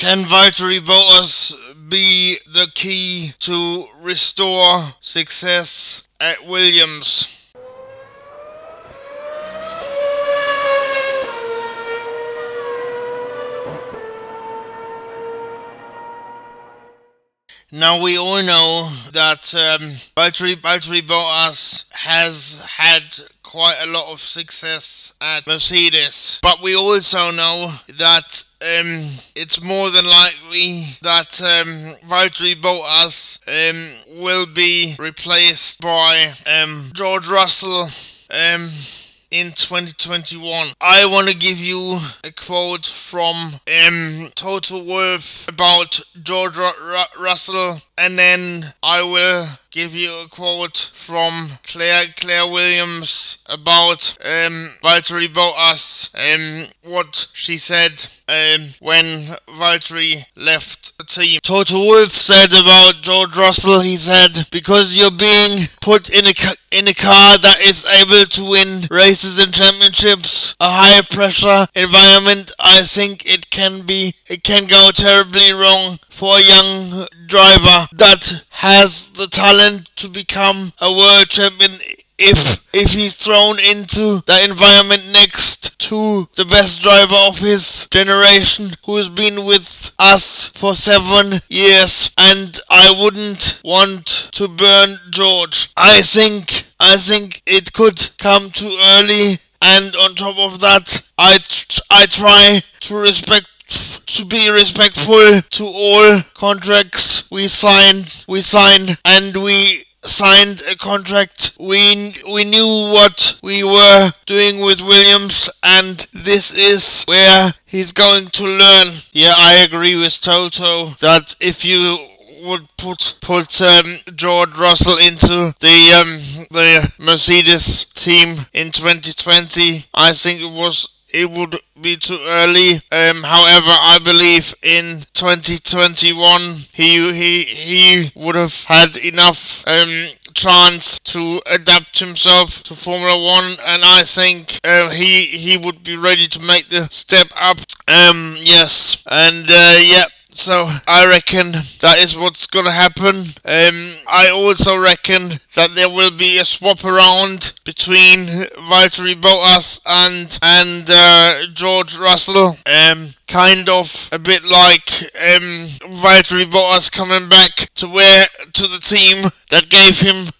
can Valtteri Bottas be the key to restore success at Williams? Now we all know that um, Valtteri, Valtteri Bottas has had quite a lot of success at Mercedes, but we also know that um, it's more than likely that um, Valtteri Bottas um, will be replaced by um, George Russell. In 2021. I want to give you a quote from um, Toto Wolff about George Russell, and then I will give you a quote from Claire Claire Williams about um, Valtteri Bottas um, what she said um, when Valtteri left the team. Toto Wolff said about George Russell, he said, because you're being put in a in a car that is able to win races and championships, a high pressure environment, I think it can be it can go terribly wrong for a young driver that has the talent to become a world champion if if he's thrown into the environment next to the best driver of his generation who has been with us for seven years and I wouldn't want to burn George. I think I think it could come too early and on top of that I I try to respect to be respectful to all contracts we signed we signed and we signed a contract. We we knew what we were doing with Williams, and this is where he's going to learn. Yeah, I agree with Toto that if you would put put um, George Russell into the um, the Mercedes team in 2020, I think it was it would be too early. Um, however, I believe in 2021 he he he would have had enough um, chance to adapt himself to Formula One, and I think uh, he he would be ready to make the step up. Um, yes, and uh, yeah. So I reckon that is what's gonna happen. Um, I also reckon that there will be a swap around between Valtteri Bottas and and uh, George Russell. Um, kind of a bit like um, Valtteri Bottas coming back to where to the team that gave him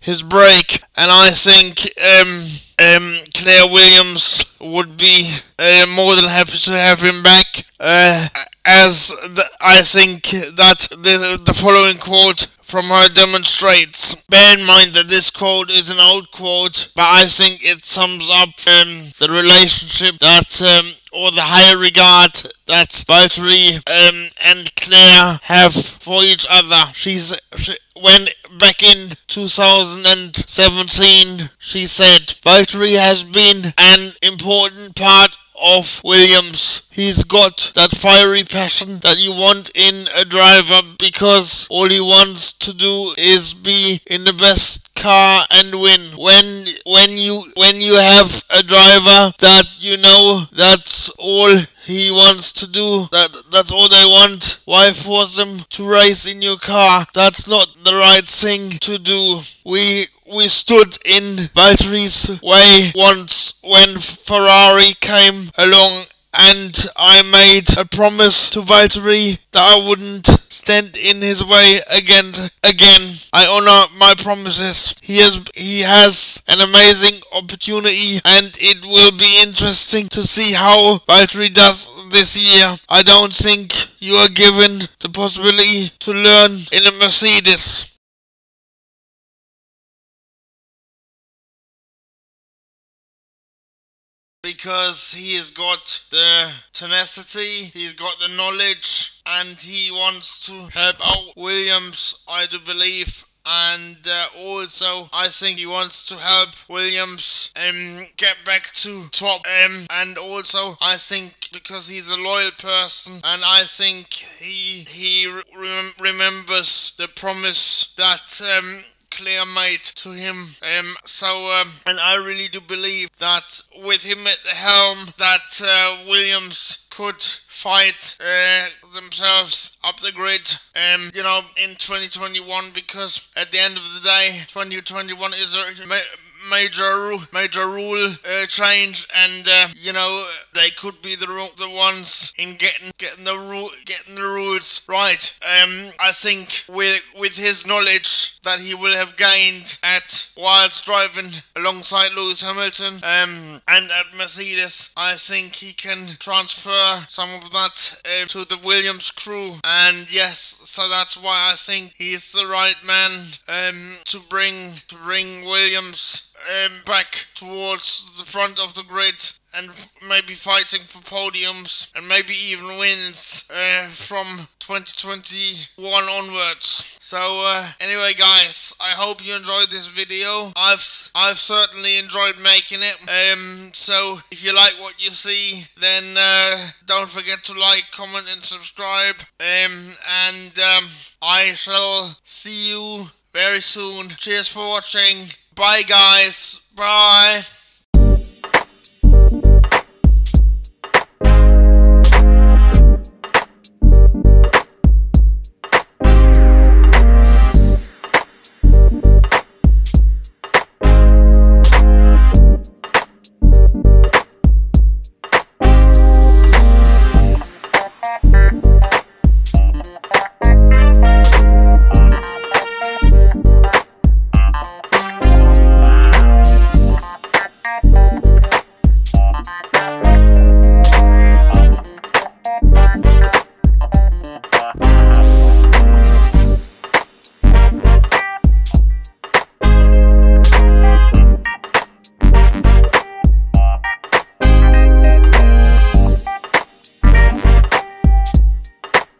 his break, and I think um, um, Claire Williams would be uh, more than happy to have him back. Uh, as the, I think that the, the following quote from her demonstrates. Bear in mind that this quote is an old quote, but I think it sums up um, the relationship that um, or the high regard that Valtteri um, and Claire have for each other. She's she, when back in 2017 she said Valtteri has been an important part of Williams. He's got that fiery passion that you want in a driver because all he wants to do is be in the best car and win. When when you when you have a driver that you know that's all he wants to do that that's all they want why force them to race in your car that's not the right thing to do we we stood in Valtteri's way once when Ferrari came along and I made a promise to Valtteri that I wouldn't stand in his way again. Again, I honor my promises. He has he has an amazing opportunity, and it will be interesting to see how Valtteri does this year. I don't think you are given the possibility to learn in a Mercedes. Because he has got the tenacity, he's got the knowledge, and he wants to help out Williams, I do believe. And uh, also, I think he wants to help Williams um, get back to top. Um, and also, I think because he's a loyal person, and I think he he re remembers the promise that um, Claire made to him. Um, so, um, and I really do believe that with him at the helm, that uh, Williams could fight uh, themselves up the grid, um, you know, in 2021 because at the end of the day, 2021 is a major major rule uh, change, and uh, you know they could be the the ones in getting getting the rule getting the rules right. Um, I think with with his knowledge that he will have gained at whilst driving alongside Lewis Hamilton um, and at Mercedes, I think he can transfer some of that uh, to the Williams crew. And yes, so that's why I think he's the right man um, to bring to bring Williams um, back towards the front of the grid and maybe fighting for podiums and maybe even wins uh, from 2021 onwards. So uh, anyway guys, I hope you enjoyed this video. I've I've certainly enjoyed making it. Um, so if you like what you see, then uh, don't forget to like, comment and subscribe. Um, and um, I shall see you very soon. Cheers for watching. Bye, guys. Bye.